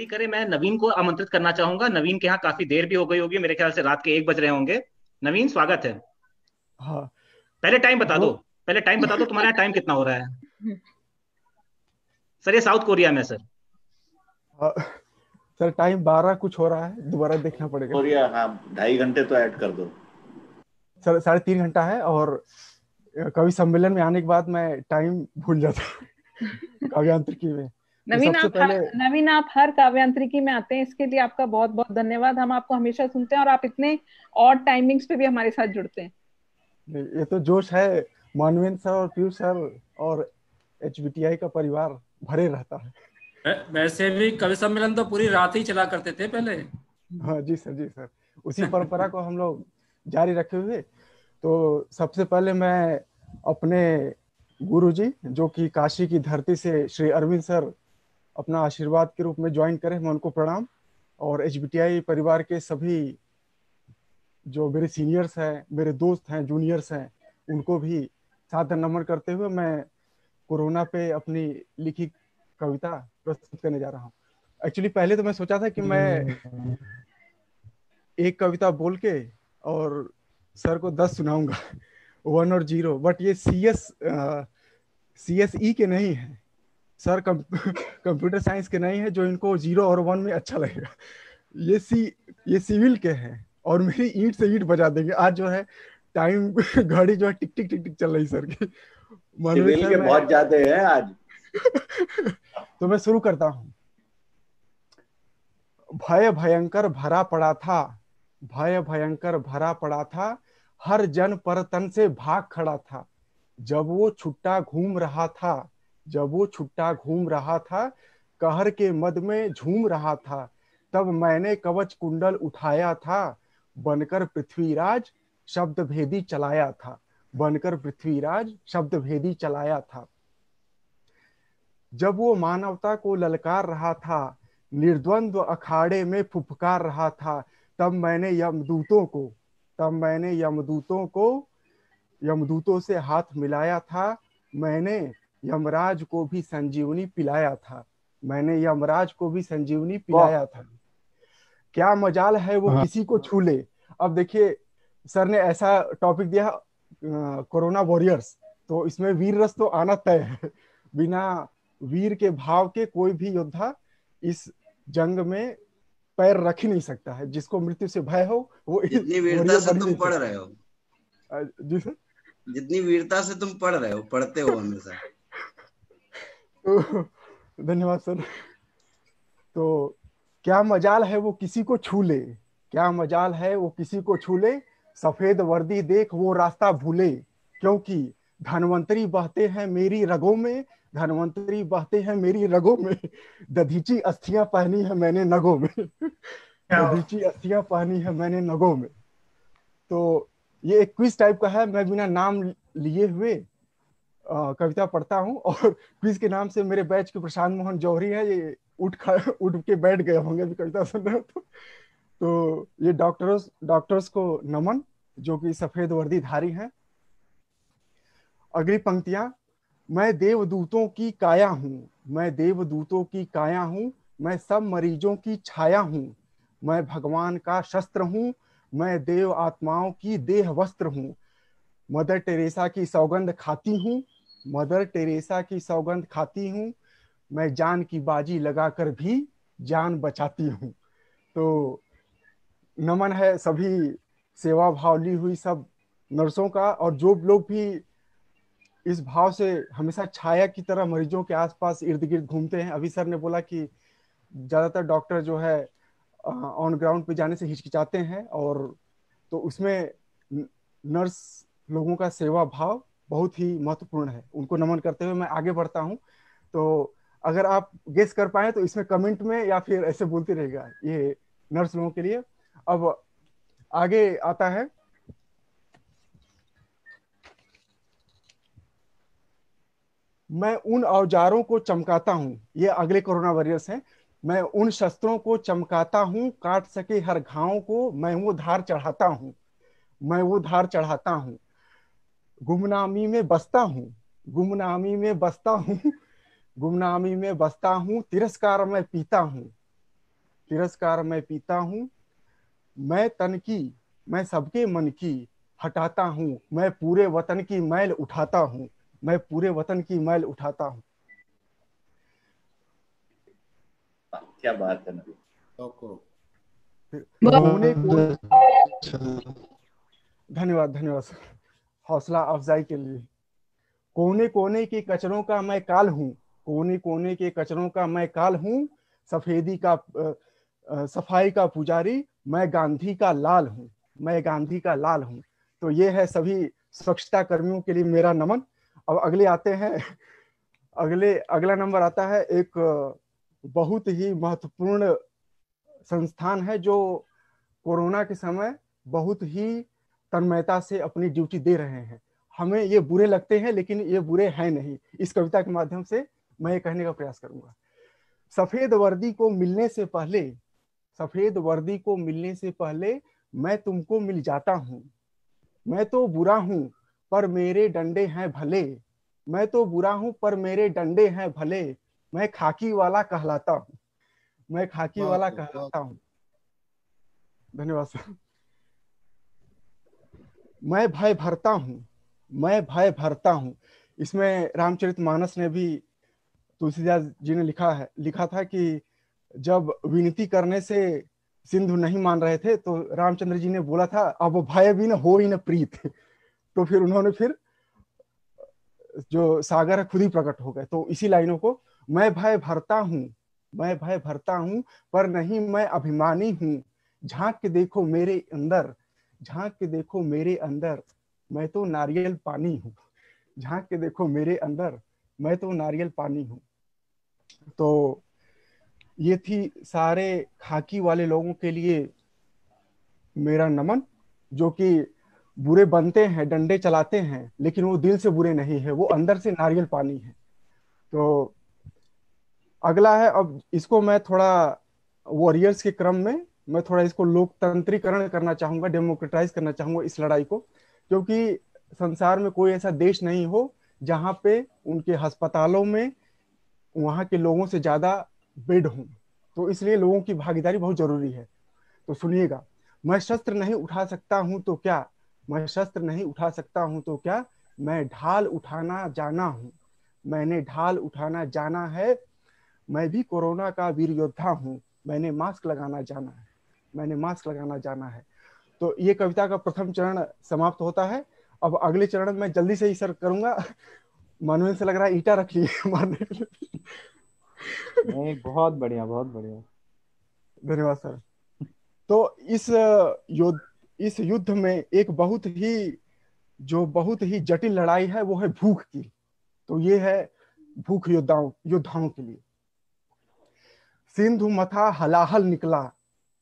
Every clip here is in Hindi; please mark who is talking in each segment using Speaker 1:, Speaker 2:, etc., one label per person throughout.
Speaker 1: नवीन को आमंत्रित करना चाहूँगा। नवीन के यहाँ काफ़ी देर भी हो गई होगी मेरे ख्याल से रात के एक बज रहे होंगे। नवीन स्वागत है।
Speaker 2: हाँ।
Speaker 1: पहले टाइम बता दो। पहले टाइम बता दो तुम्हारे यहाँ टाइम कितना हो रहा है? सर ये साउथ कोरिया में सर
Speaker 2: हाँ, सर टाइम बारह कुछ हो रहा है दोबारा देखना पड़ेगा।
Speaker 3: कोरिया हाँ ढाई घंटे तो ऐड कर दो।
Speaker 2: सर साढ़े तीन घंटा है और कवि सम्मेलन में आने के बाद मैं टाइम भूल जाता हूँ काव्यांत्रिकी में।
Speaker 4: नवीन आप नवीन आप हर काव्यांत्रिकी में आते हैं इसके लिए आपका बहुत बहुत धन्यवाद। हम आपको हमेशा सुनते हैं और आप इतने और टाइमिंग्स पे भी हमारे साथ जुड़ते हैं।
Speaker 2: ये तो जोश है। मानवेंद्र सर और पीयूष सर और एच का परिवार भरे रहता है।
Speaker 5: वैसे भी कवि सम्मेलन तो पूरी रात ही चला करते थे पहले।
Speaker 2: हाँ जी सर जी सर। उसी परंपरा को हम लोग जारी रखे हुए। तो सबसे पहले मैं अपने गुरु जी जो कि काशी की धरती से श्री अरविंद सर अपना आशीर्वाद के रूप में ज्वाइन करें, मैं उनको प्रणाम। और एचबीटीआई परिवार के सभी जो मेरे सीनियर्स हैं, मेरे दोस्त हैं जूनियर्स हैं, उनको भी सादर नमन करते हुए मैं कोरोना पे अपनी लिखी कविता प्रस्तुत करने जा रहा हूँ। एक्चुअली पहले तो मैं सोचा था कि मैं एक कविता बोल के और सर को दस सुनाऊँगा। वन और ज़ीरो बट ये C S C S E के नहीं है। सर कंप्यूटर साइंस के नहीं है जो इनको ज़ीरो और वन में अच्छा लगेगा। ये सी ये सिविल के हैं और मेरी ईट से ईट बजा देंगे। आज जो है टाइम घड़ी जो है टिक टिक टिक टिक चल रही सर की।
Speaker 3: सिविल के बहुत ज़्यादा है आज।
Speaker 2: तो मैं शुरू करता हूँ। भय भयंकर भरा पड़ा था भय भयंकर भरा पड़ा था हर जन पर तन से भाग खड़ा था। जब वो छुट्टा घूम रहा था जब वो छुट्टा घूम रहा था, कहर के मद में झूम रहा था, तब मैंने कवच कुंडल उठाया था, बनकर पृथ्वीराज शब्द भेदी चलाया था, बनकर पृथ्वीराज शब्द भेदी चलाया था। जब वो मानवता को ललकार रहा था, निर्द्वंद्व अखाड़े में फुफकार रहा था, तब मैंने यमदूतों को, तब मैंने यमदूतों को, यमदूतों से हाथ मिलाया था, मैंने यमराज को भी संजीवनी पिलाया था। मैंने यमराज को भी संजीवनी पिलाया था। क्या मजाल है वो हाँ। किसी को छू ले अब देखिए सर ने ऐसा टॉपिक दिया कोरोना वॉरियर्स तो इसमें वीर रस तो आना तय है। बिना वीर के भाव के कोई भी योद्धा इस जंग में पैर रख ही नहीं सकता है। जिसको मृत्यु से भय हो वो
Speaker 6: जितनी वीरता से तुम पढ़ रहे हो।
Speaker 2: जी सर?
Speaker 6: जितनी वीरता से तुम पढ़ रहे हो पढ़ते हो हमेशा।
Speaker 2: धन्यवाद सर। तो क्या मजाल है वो किसी को छू ले? क्या मजाल है वो किसी को छू ले? सफ़ेद वर्दी देख वो रास्ता भूले। क्योंकि धनवंतरी बहते हैं मेरी रगों में धनवंतरी बहते हैं मेरी रगों में। दधीची अस्थियाँ पहनी है मैंने नगों में। दधीची अस्थियाँ पहनी है मैंने नगों में। तो ये एक क्विज टाइप का है मैं बिना नाम लिए हुए कविता पढ़ता हूँ और क्विज के नाम से मेरे बैच के प्रशांत मोहन जौहरी है, ये उठ खा, उठ के बैठ गए होंगे अभी कविता सुन रहे हो तो। तो ये डॉक्टर्स डॉक्टर्स को नमन, जो कि सफ़ेद वर्दी धारी हैं। अगली पंक्तियाँ, मैं देवदूतों की काया हूँ, मैं देवदूतों की काया हूँ, मैं सब मरीजों की छाया हूँ, मैं भगवान का शस्त्र हूँ, मैं देव आत्माओं की देह वस्त्र हूँ, मदर टेरेसा की सौगंध खाती हूँ मदर टेरेसा की सौगंध खाती हूँ, मैं जान की बाजी लगाकर भी जान बचाती हूँ। तो नमन है सभी सेवा भाव ली हुई सब नर्सों का, और जो लोग भी इस भाव से हमेशा छाया की तरह मरीजों के आसपास इर्द गिर्द घूमते हैं, अभी सर ने बोला कि ज़्यादातर डॉक्टर जो है ऑन ग्राउंड पे जाने से हिचकिचाते हैं, और तो उसमें नर्स लोगों का सेवा भाव बहुत ही महत्वपूर्ण है। उनको नमन करते हुए मैं आगे बढ़ता हूँ। तो अगर आप गेस कर पाए तो इसमें कमेंट में या फिर ऐसे बोलते रहेगा ये नर्स लोगों के लिए। अब आगे आता है। मैं उन औजारों को चमकाता हूँ। ये अगले कोरोना वॉरियर्स हैं। मैं उन शस्त्रों को चमकाता हूँ। काट सके हर घाव को मैं वो धार चढ़ाता हूँ। मैं वो धार चढ़ाता हूँ। गुमनामी में बसता हूँ गुमनामी में बसता हूँ गुमनामी में बसता हूँ तिरस्कार में पीता हूँ तिरस्कार मैं पीता हूँ मैं तन की मैं सबके मन की हटाता हूँ मैं पूरे वतन की मैल उठाता हूँ मैं पूरे वतन की मैल उठाता हूँ।
Speaker 3: क्या बात है
Speaker 2: कोने धन्यवाद धन्यवाद सर। हौसला अफजाई के लिए। कोने कोने के कचरों का मैं काल हूँ। कोने कोने के कचरों का मैं काल हूँ। सफेदी का सफ़ाई का पुजारी, मैं गांधी का लाल हूँ। मैं गांधी का लाल हूँ। तो ये है सभी स्वच्छता कर्मियों के लिए मेरा नमन। अब अगले आते हैं। अगले, अगला नंबर आता है एक बहुत ही महत्वपूर्ण संस्थान है जो कोरोना के समय बहुत ही तन्मयता से अपनी ड्यूटी दे रहे हैं। हमें ये बुरे लगते हैं लेकिन ये बुरे हैं नहीं। इस कविता के माध्यम से मैं ये कहने का प्रयास करूँगा। सफ़ेद वर्दी को मिलने से पहले सफ़ेद वर्दी को मिलने से पहले मैं तुमको मिल जाता हूँ। मैं तो बुरा हूँ पर मेरे डंडे हैं भले। मैं तो बुरा हूँ पर मेरे डंडे हैं भले। मैं खाकी वाला कहलाता हूँ। मैं खाकी वाला कहलाता हूँ। धन्यवाद सर। मैं भय भरता हूँ, मैं भय भरता हूँ। इसमें रामचरित मानस ने भी तुलसीदास जी ने लिखा है, लिखा था कि जब विनती करने से सिंधु नहीं मान रहे थे तो रामचंद्र जी ने बोला था, अब भय भी न हो ही न प्रीत। तो फिर उन्होंने फिर जो सागर है, खुद ही प्रकट हो गए। तो इसी लाइनों को, मैं भय भरता हूँ, मैं भय भरता हूँ, पर नहीं मैं अभिमानी हूँ। झाँक के देखो मेरे अंदर झाँक के देखो मेरे अंदर, मैं तो नारियल पानी हूँ। झाँक के देखो मेरे अंदर, मैं तो नारियल पानी हूँ। तो ये थी सारे खाकी वाले लोगों के लिए मेरा नमन, जो कि बुरे बनते हैं, डंडे चलाते हैं, लेकिन वो दिल से बुरे नहीं है, वो अंदर से नारियल पानी है। तो अगला है, अब इसको मैं थोड़ा वॉरियर्स के क्रम में मैं थोड़ा इसको लोकतंत्रीकरण करना चाहूँगा, डेमोक्रेटाइज करना चाहूँगा इस लड़ाई को, क्योंकि संसार में कोई ऐसा देश नहीं हो जहाँ पे उनके अस्पतालों में वहाँ के लोगों से ज़्यादा बेड हों। तो इसलिए लोगों की भागीदारी बहुत ज़रूरी है। तो सुनिएगा, मैं शस्त्र नहीं उठा सकता हूँ तो क्या? मैं शस्त्र नहीं उठा सकता हूँ तो क्या? मैं ढाल उठाना जाना हूँ। मैंने ढाल उठाना जाना है, मैं भी कोरोना का वीर योद्धा हूँ। मैंने मास्क लगाना जाना है। मैंने मास्क लगाना जाना है। तो ये कविता का प्रथम चरण समाप्त होता है। अब अगले चरण में जल्दी से ही सर करूँगा। मनोज से लग रहा है ईटा रख लिए मारने के लिए
Speaker 7: नहीं बहुत बढ़िया बहुत बढ़िया।
Speaker 2: धन्यवाद सर। तो इस युद्ध इस युद्ध में एक बहुत ही जो बहुत ही जटिल लड़ाई है वो है भूख की। तो ये है भूख योद्धाओं योद्धाओं के लिए। सिंधु मथा हलाहल निकला।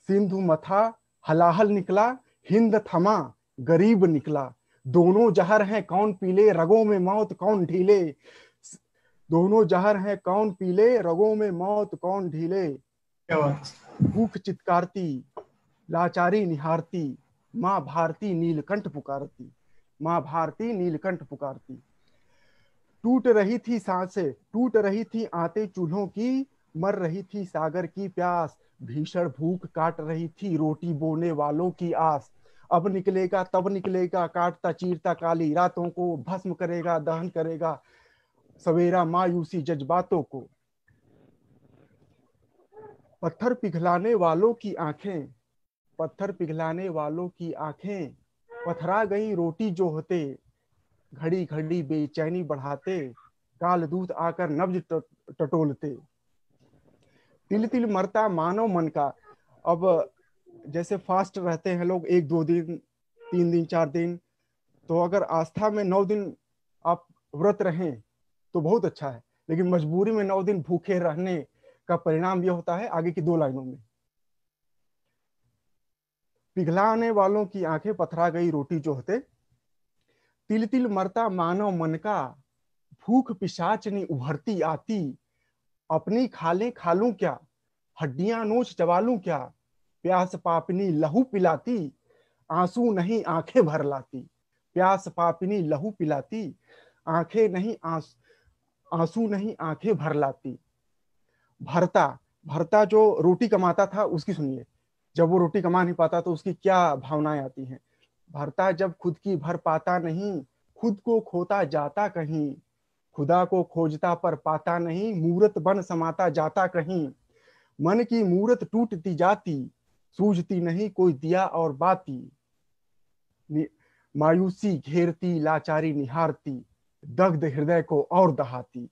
Speaker 2: सिंधु मथा हलाहल निकला हिंद थमा गरीब निकला। दोनों जहर हैं कौन पीले? रगों में मौत कौन ढीले? दोनों जहर हैं कौन पीले? रगों में मौत कौन ढीले? भूख चित्कारती लाचारी निहारती माँ भारती नीलकंठ पुकारती माँ भारती नीलकंठ पुकारती। टूट रही थी साँसें टूट रही थी आते चूल्हों की मर रही थी सागर की प्यास भीषण भूख काट रही थी रोटी बोने वालों की आस। अब निकलेगा, तब निकलेगा, काटता, चीरता काली, रातों को भस्म करेगा, दहन करेगा सवेरा मायूसी जज्बातों को। पत्थर पिघलाने वालों की आँखें, पत्थर पिघलाने वालों की आँखें, पथरा गई रोटी जो होते घड़ी घड़ी बेचैनी बढ़ाते काल दूत आकर नब्ज टटोलते। तिल तिल मरता मानव मन का। अब जैसे फास्ट रहते हैं लोग, एक दो दिन, तीन दिन, चार दिन तो अगर आस्था में नौ दिन आप व्रत रहें तो बहुत अच्छा है। लेकिन मजबूरी में नौ दिन भूखे रहने का परिणाम यह होता है आगे की दो लाइनों में। पिघलाने वालों की आँखें पथरा गई रोटी जो होते। तिल तिल मरता मानव मन का, भूख पिशाचनी उभरती आती। अपनी खाले खालू क्या? हड्डियाँ नोच चबालू क्या? प्यास पापनी लहू पिलाती, आँसू नहीं आँखें भर लाती। प्यास पापनी लहू पिलाती, आँखें नहीं आँसू नहीं आँखें भर लाती। भरता भरता जो रोटी कमाता था उसकी सुनिए जब वो रोटी कमा नहीं पाता तो उसकी क्या भावनाएँ आती हैं? भरता जब खुद की भर पाता नहीं, खुद को खोता जाता कहीं। खुदा को खोजता पर पाता नहीं, मूरत बन समाता जाता कहीं। मन की मूरत टूटती जाती, सूझती नहीं कोई दिया और बाती। मायूसी घेरती, लाचारी निहारती, दग्ध हृदय को और दहाती।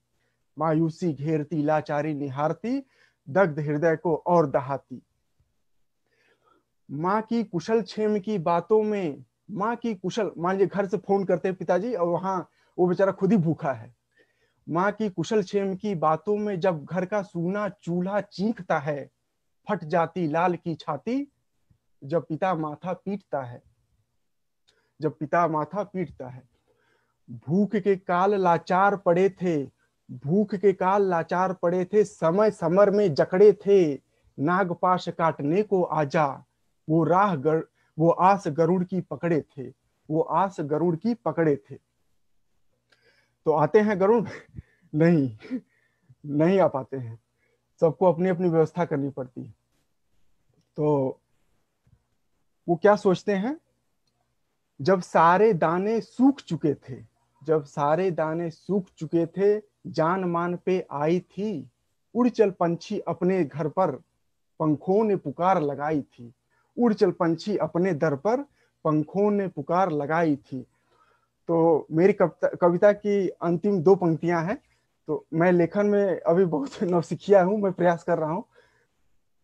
Speaker 2: मायूसी घेरती, लाचारी निहारती, दग्ध हृदय को और दहाती। माँ की कुशल क्षेम की बातों में, माँ की कुशल, मान लीजिए घर से फ़ोन करते हैं पिताजी और वहाँ वो बेचारा खुद ही भूखा है। माँ की कुशल क्षेम की बातों में जब घर का सूना चूल्हा चीखता है फट जाती लाल की छाती जब पिता माथा पीटता है जब पिता माथा पीटता है। भूख के काल लाचार पड़े थे भूख के काल लाचार पड़े थे समय समर में जकड़े थे नागपाश काटने को आजा वो राह गर, वो आस गरुड़ की पकड़े थे वो आस गरुड़ की पकड़े थे। तो आते हैं गरुण नहीं नहीं आ पाते हैं। सबको अपनी अपनी व्यवस्था करनी पड़ती है। तो वो क्या सोचते हैं? जब सारे दाने सूख चुके थे, जब सारे दाने सूख चुके थे जान मान पे आई थी उड़ चल पंछी अपने घर पर पंखों ने पुकार लगाई थी। उड़ चल पंछी अपने दर पर पंखों ने पुकार लगाई थी। तो मेरी कविता की अंतिम दो पंक्तियाँ हैं। तो मैं लेखन में अभी बहुत नवसिखिया हूँ, मैं प्रयास कर रहा हूँ।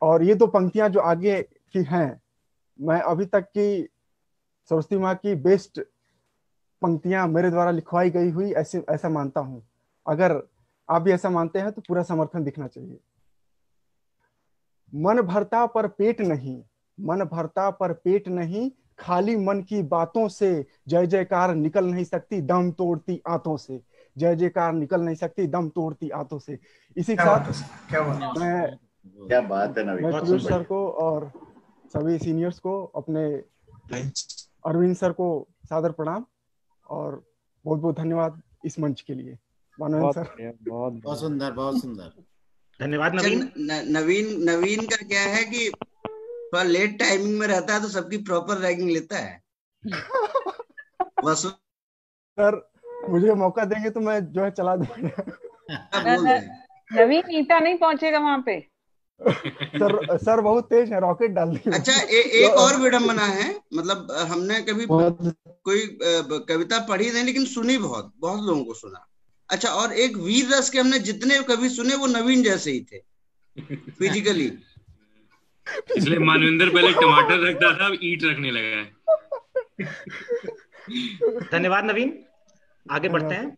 Speaker 2: और ये दो पंक्तियाँ जो आगे की हैं, मैं अभी तक की सरस्वती माँ की बेस्ट पंक्तियाँ मेरे द्वारा लिखवाई गई हुई, ऐसे, ऐसा मानता हूँ। अगर आप भी ऐसा मानते हैं तो पूरा समर्थन दिखना चाहिए। मन भरता पर पेट नहीं, मन भरता पर पेट नहीं खाली मन की बातों से जय जयकार निकल नहीं सकती दम तोड़ती आंतों से। जय जयकार निकल नहीं सकती दम तोड़ती आंतों से। इसी के साथ
Speaker 8: क्या बात
Speaker 2: मैं
Speaker 3: क्या बात है नवीन
Speaker 2: मैं पीयूष सर को और सभी सीनियर्स को अपने अरविंद सर को सादर प्रणाम और बहुत बहुत धन्यवाद इस मंच के लिए। मानवेंद्र सर।
Speaker 7: बहुत
Speaker 6: बहुत सुंदर बहुत सुंदर।
Speaker 1: धन्यवाद नवीन।
Speaker 6: नवीन नवीन का क्या है कि थोड़ा लेट टाइमिंग में रहता है तो सबकी प्रॉपर रैंकिंग लेता है।
Speaker 2: सर मुझे मौका देंगे तो मैं जो है चला दूँगा।
Speaker 4: नवीन ईटा नहीं पहुंचेगा वहाँ पे।
Speaker 2: सर सर बहुत तेज है रॉकेट डाल दिए
Speaker 6: अच्छा ए, एक और विडम्बना है मतलब हमने कभी कोई कविता पढ़ी नहीं लेकिन सुनी बहुत बहुत लोगों को सुना। अच्छा और एक वीर रस के हमने जितने कवि सुने वो नवीन जैसे ही थे फिजिकली
Speaker 5: इसलिए मानविंदर पहले टमाटर रखता था, अब ईट रखने लगा है।
Speaker 1: धन्यवाद नवीन। आगे बढ़ते हैं।